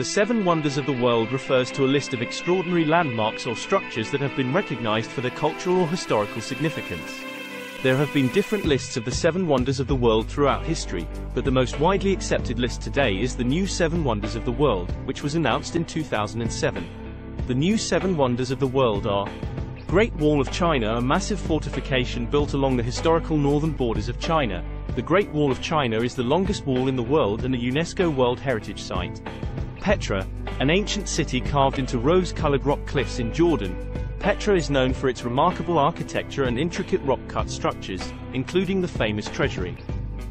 The Seven Wonders of the World refers to a list of extraordinary landmarks or structures that have been recognized for their cultural or historical significance. There have been different lists of the Seven Wonders of the World throughout history, but the most widely accepted list today is the new Seven Wonders of the World, which was announced in 2007. The new Seven Wonders of the World are Great Wall of China, a massive fortification built along the historical northern borders of China. The Great Wall of China is the longest wall in the world and a UNESCO World Heritage Site. Petra, an ancient city carved into rose-colored rock cliffs in Jordan. Petra is known for its remarkable architecture and intricate rock-cut structures, including the famous treasury.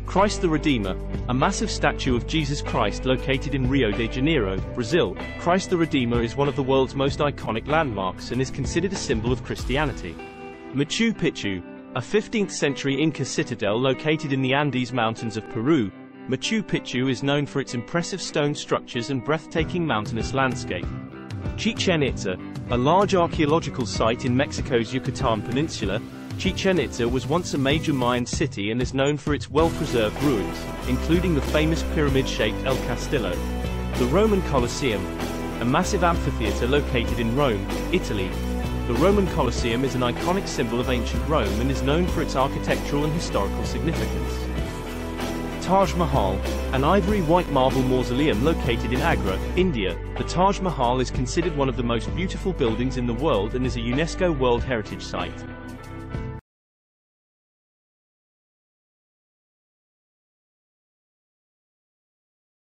Christ the Redeemer, a massive statue of Jesus Christ located in Rio de Janeiro, Brazil. Christ the Redeemer is one of the world's most iconic landmarks and is considered a symbol of Christianity. Machu Picchu, a 15th century Inca citadel located in the Andes Mountains of Peru, Machu Picchu is known for its impressive stone structures and breathtaking mountainous landscape. Chichen Itza, a large archaeological site in Mexico's Yucatan Peninsula, Chichen Itza was once a major Mayan city and is known for its well-preserved ruins, including the famous pyramid-shaped El Castillo. The Roman Colosseum, a massive amphitheater located in Rome, Italy. The Roman Colosseum is an iconic symbol of ancient Rome and is known for its architectural and historical significance. Taj Mahal, an ivory white marble mausoleum located in Agra, India. The Taj Mahal is considered one of the most beautiful buildings in the world and is a UNESCO World Heritage Site.